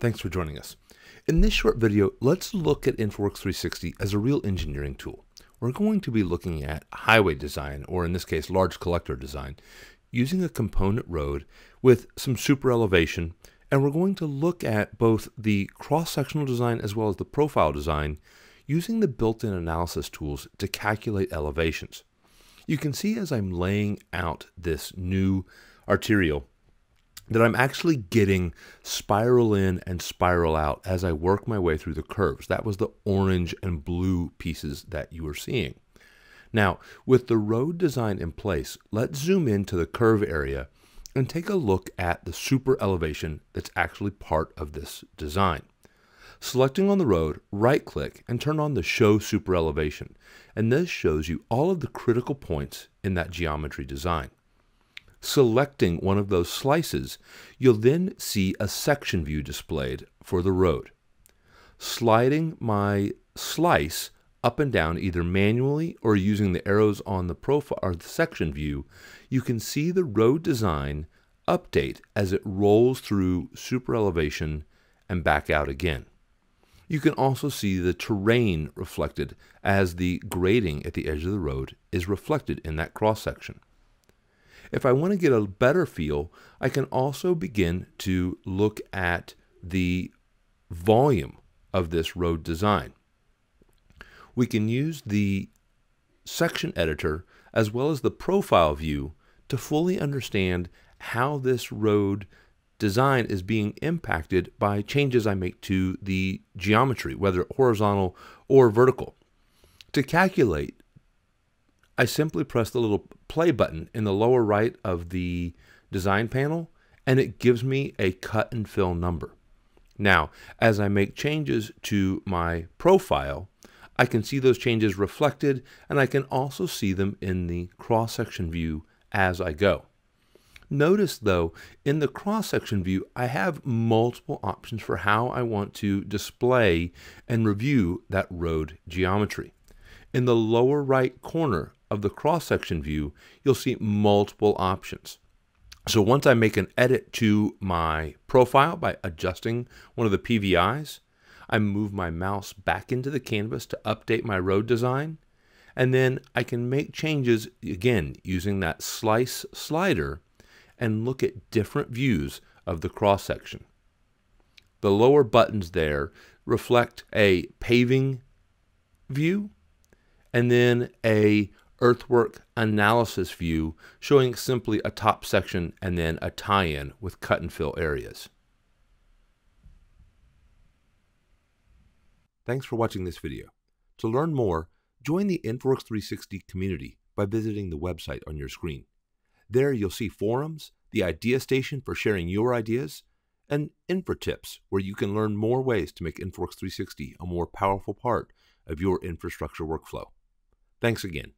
Thanks for joining us. In this short video, let's look at InfraWorks 360 as a real engineering tool. We're going to be looking at highway design, or in this case, large collector design, using a component road with some super elevation, and we're going to look at both the cross-sectional design as well as the profile design using the built-in analysis tools to calculate elevations. You can see as I'm laying out this new arterial that I'm actually getting spiral in and spiral out as I work my way through the curves. That was the orange and blue pieces that you were seeing. Now, with the road design in place, let's zoom into the curve area and take a look at the super elevation that's actually part of this design. Selecting on the road, right click and turn on the Show Super Elevation, and this shows you all of the critical points in that geometry design selecting one of those slices, you'll then see a section view displayed for the road. Sliding my slice up and down either manually or using the arrows on the profile or the section view, you can see the road design update as it rolls through super elevation and back out again. You can also see the terrain reflected as the grading at the edge of the road is reflected in that cross section. If I want to get a better feel, I can also begin to look at the volume of this road design. We can use the section editor as well as the profile view to fully understand how this road design is being impacted by changes I make to the geometry, whether horizontal or vertical. To calculate I simply press the little play button in the lower right of the design panel and it gives me a cut and fill number. Now, as I make changes to my profile, I can see those changes reflected and I can also see them in the cross-section view as I go. Notice though, in the cross-section view, I have multiple options for how I want to display and review that road geometry. In the lower right corner of the cross-section view, you'll see multiple options. So once I make an edit to my profile by adjusting one of the PVIs, I move my mouse back into the canvas to update my road design, and then I can make changes again using that slice slider and look at different views of the cross section. The lower buttons there reflect a paving view and then a earthwork analysis view showing simply a top section and then a tie-in with cut and fill areas. Thanks for watching this video. To learn more, join the InfraWorks 360 community by visiting the website on your screen. There you'll see forums, the idea station for sharing your ideas, and infra tips where you can learn more ways to make InfraWorks 360 a more powerful part of your infrastructure workflow. Thanks again.